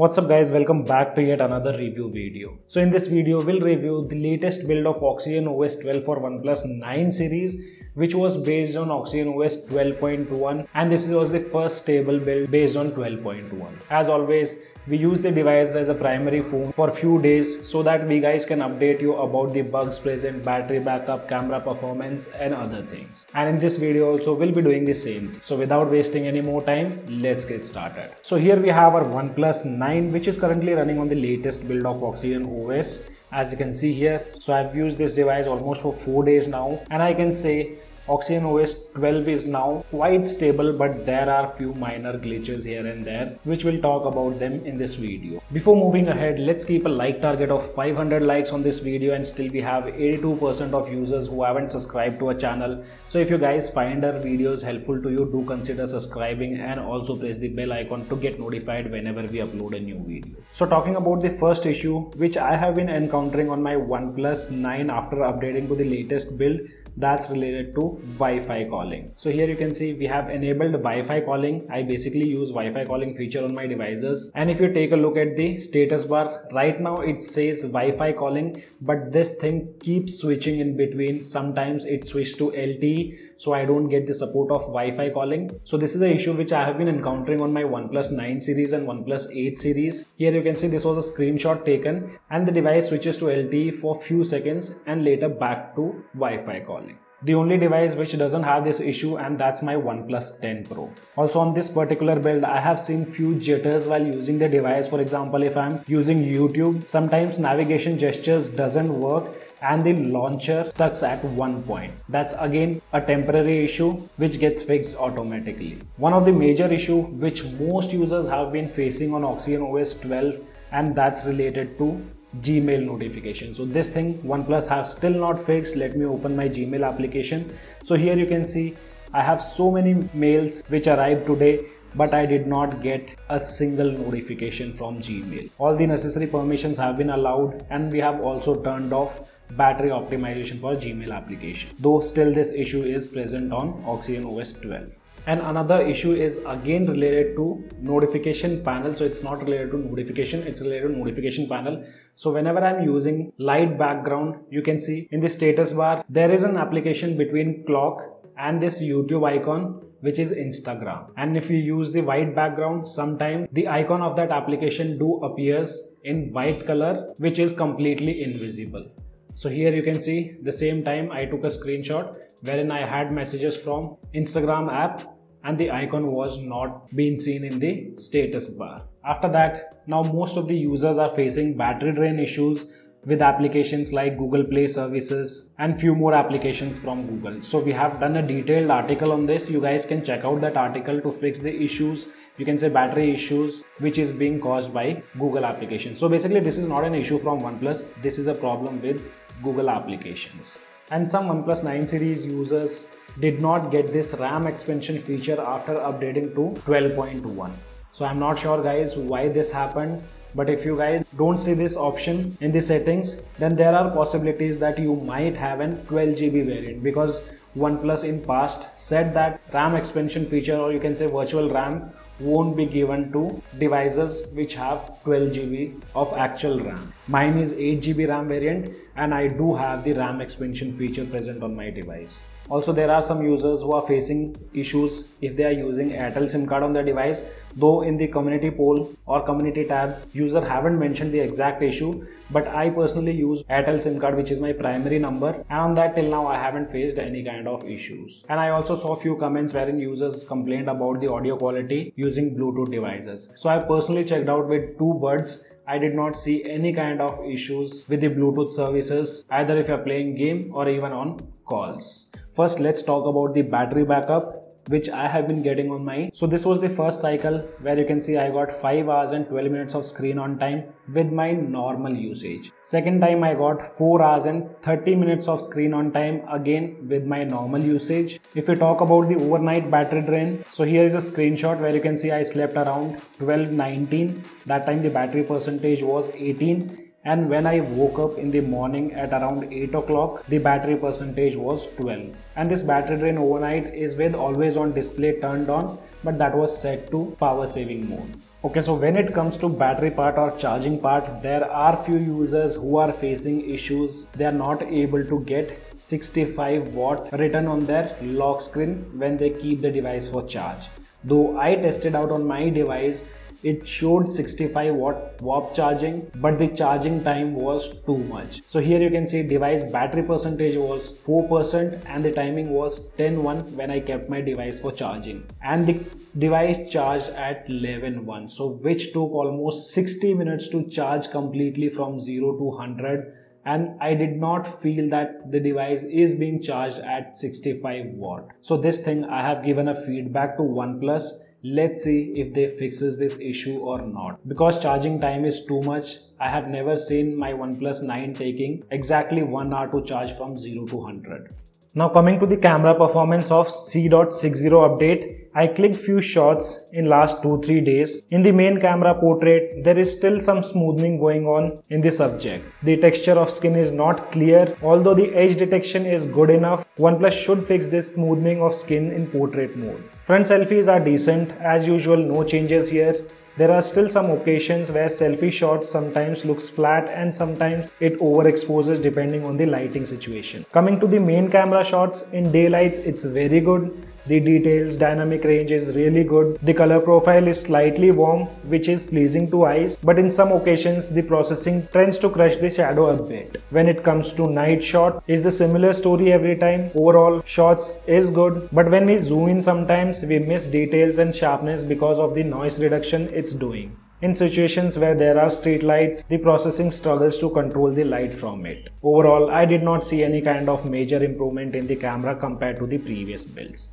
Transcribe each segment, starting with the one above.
What's up guys, welcome back to yet another review video. So in this video, we'll review the latest build of Oxygen OS 12 for OnePlus 9 series which was based on Oxygen OS 12.1 and this was the first stable build based on 12.1. As always, we use the device as a primary phone for few days so that we guys can update you about the bugs present, battery backup, camera performance and other things. And in this video also we'll be doing the same. So without wasting any more time, let's get started. So here we have our OnePlus 9 which is currently running on the latest build of Oxygen OS as you can see here. So I've used this device almost for 4 days now and I can say Oxygen OS 12 is now quite stable but there are few minor glitches here and there which we'll talk about them in this video. Before moving ahead let's keep a like target of 500 likes on this video and still we have 82% of users who haven't subscribed to our channel. So if you guys find our videos helpful to you do consider subscribing and also press the bell icon to get notified whenever we upload a new video. So talking about the first issue which I have been encountering on my OnePlus 9 after updating to the latest build that's related to Wi-Fi calling. So here you can see we have enabled Wi-Fi calling. I basically use Wi-Fi calling feature on my devices. And if you take a look at the status bar, right now it says Wi-Fi calling, but this thing keeps switching in between. Sometimes it switches to LTE so I don't get the support of Wi-Fi calling. So this is the issue which I have been encountering on my OnePlus 9 series and OnePlus 8 series. Here you can see this was a screenshot taken and the device switches to LTE for few seconds and later back to Wi-Fi calling the only device which doesn't have this issue and that's my OnePlus 10 Pro. Also on this particular build I have seen few jitters while using the device for example if I'm using YouTube sometimes navigation gestures doesn't work and the launcher stuck at one point. That's again a temporary issue which gets fixed automatically. One of the major issue which most users have been facing on Oxygen OS 12 and that's related to Gmail notification. So this thing OnePlus have still not fixed. Let me open my Gmail application. So here you can see I have so many mails which arrived today but I did not get a single notification from Gmail. All the necessary permissions have been allowed and we have also turned off battery optimization for Gmail application. Though still this issue is present on Oxygen OS 12 and another issue is again related to notification panel so it's not related to notification it's related to notification panel so whenever i'm using light background you can see in the status bar there is an application between clock and this youtube icon which is instagram and if you use the white background sometimes the icon of that application do appears in white color which is completely invisible so here you can see the same time I took a screenshot wherein I had messages from Instagram app and the icon was not being seen in the status bar. After that, now most of the users are facing battery drain issues with applications like Google Play services and few more applications from Google. So we have done a detailed article on this. You guys can check out that article to fix the issues. You can say battery issues which is being caused by Google applications. So basically this is not an issue from OnePlus. This is a problem with Google applications. And some OnePlus 9 series users did not get this RAM expansion feature after updating to 12.1. So I'm not sure guys why this happened but if you guys don't see this option in the settings then there are possibilities that you might have an 12 GB variant because OnePlus in past said that RAM expansion feature or you can say virtual RAM won't be given to devices which have 12 GB of actual RAM. Mine is 8 GB RAM variant and I do have the RAM expansion feature present on my device. Also there are some users who are facing issues if they are using Airtel SIM card on their device though in the community poll or community tab user haven't mentioned the exact issue but I personally use Airtel SIM card which is my primary number and on that till now I haven't faced any kind of issues. And I also saw few comments wherein users complained about the audio quality using Bluetooth devices. So I personally checked out with two buds I did not see any kind of issues with the Bluetooth services either if you're playing game or even on calls. First let's talk about the battery backup which I have been getting on my. So this was the first cycle where you can see I got 5 hours and 12 minutes of screen on time with my normal usage. Second time I got 4 hours and 30 minutes of screen on time again with my normal usage. If we talk about the overnight battery drain, so here is a screenshot where you can see I slept around 12:19. That time the battery percentage was 18 and when I woke up in the morning at around 8 o'clock the battery percentage was 12 and this battery drain overnight is with always on display turned on but that was set to power saving mode. Okay, so when it comes to battery part or charging part, there are few users who are facing issues. They are not able to get 65 watt written on their lock screen when they keep the device for charge. Though I tested out on my device, it showed 65 watt warp charging but the charging time was too much. So here you can see device battery percentage was 4% and the timing was 10-1 when I kept my device for charging. And the device charged at 11-1 so which took almost 60 minutes to charge completely from 0 to 100 and I did not feel that the device is being charged at 65 watt. So this thing I have given a feedback to OnePlus let's see if they fixes this issue or not. Because charging time is too much i have never seen my oneplus 9 taking exactly 1 hour to charge from 0 to 100 now coming to the camera performance of c.60 update I clicked few shots in last 2-3 days. In the main camera portrait, there is still some smoothing going on in the subject. The texture of skin is not clear. Although the edge detection is good enough, OnePlus should fix this smoothing of skin in portrait mode. Front selfies are decent, as usual no changes here. There are still some occasions where selfie shots sometimes looks flat and sometimes it overexposes depending on the lighting situation. Coming to the main camera shots, in daylights it's very good the details dynamic range is really good. The color profile is slightly warm which is pleasing to eyes but in some occasions the processing tends to crush the shadow a bit. When it comes to night shot is the similar story every time. Overall shots is good but when we zoom in sometimes we miss details and sharpness because of the noise reduction it's doing. In situations where there are street lights, the processing struggles to control the light from it. Overall, I did not see any kind of major improvement in the camera compared to the previous builds.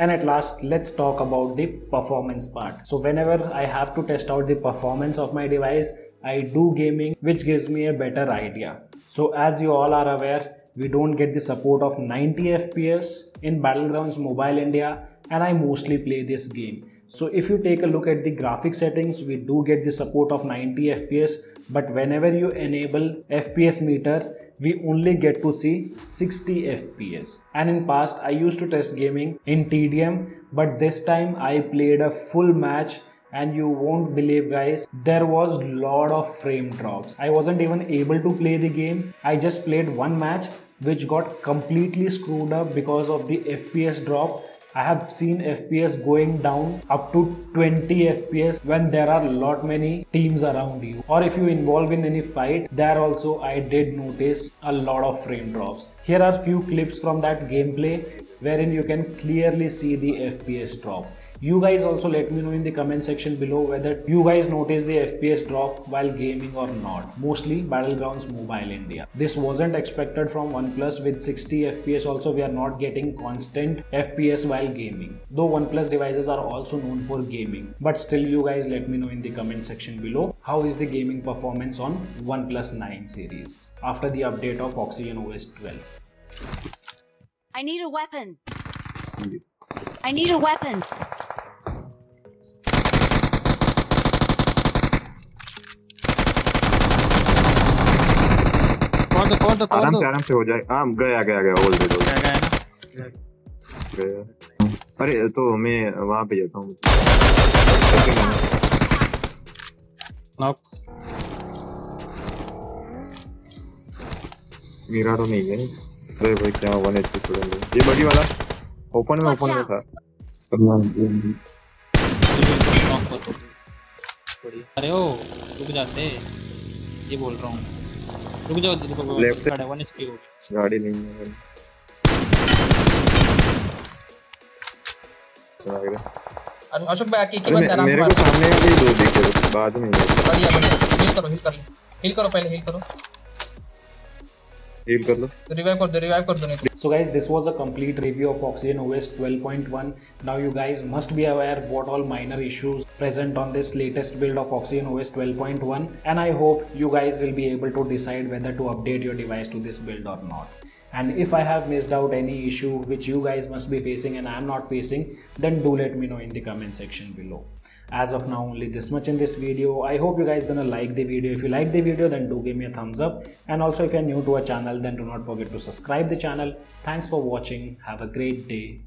And at last, let's talk about the performance part. So whenever I have to test out the performance of my device, I do gaming, which gives me a better idea. So as you all are aware, we don't get the support of 90 FPS in Battlegrounds Mobile India and I mostly play this game. So if you take a look at the graphic settings, we do get the support of 90 FPS, but whenever you enable FPS meter, we only get to see 60 fps and in past i used to test gaming in tdm but this time i played a full match and you won't believe guys there was a lot of frame drops. I wasn't even able to play the game. I just played one match which got completely screwed up because of the fps drop I have seen FPS going down up to 20 FPS when there are a lot many teams around you or if you involve in any fight there also I did notice a lot of frame drops. Here are few clips from that gameplay wherein you can clearly see the FPS drop. You guys also let me know in the comment section below whether you guys notice the FPS drop while gaming or not. Mostly Battlegrounds Mobile India. This wasn't expected from OnePlus with 60 FPS also we are not getting constant FPS while gaming. Though OnePlus devices are also known for gaming. But still you guys let me know in the comment section below how is the gaming performance on OnePlus 9 series after the update of Oxygen OS 12. I need a weapon. I need a weapon. दो फोड़ दो फोड़ आराम दो से आराम से हो जाए हाँ गया गया गया होल्ड दे दो क्या गया है ना गया अरे तो मैं वहाँ पे जाता हूँ नॉक मेरा तो नहीं है अरे भाई क्या वन एच पी ये बड़ी वाला? ओपन में ओपन में था। अरे ओ रुक जाते। ये बोल रहा हूँ। रुक जाओ Left. से- खड़ा वन एचपी हो गाड़ी नहीं है। अरे अशोक भाई आके एक अरे बंदा आराम मेरे को सामने वाले दो दिखे बाद में। बढ़िया बढ़िया। हिल करो हिल कर ले। हिल करो पहले हिल करो। हील कर लो रिवाइव कर दो रिवाइव कर दो नहीं So guys, this was a complete review of Oxygen OS 12.1. Now you guys must be aware what all minor issues present on this latest build of Oxygen OS 12.1 and I hope you guys will be able to decide whether to update your device to this build or not. And if I have missed out any issue which you guys must be facing and I am not facing, then do let me know in the comment section below as of now only this much in this video. I hope you guys gonna like the video. If you like the video then do give me a thumbs up. And also if you're new to our channel then do not forget to subscribe the channel. Thanks for watching. Have a great day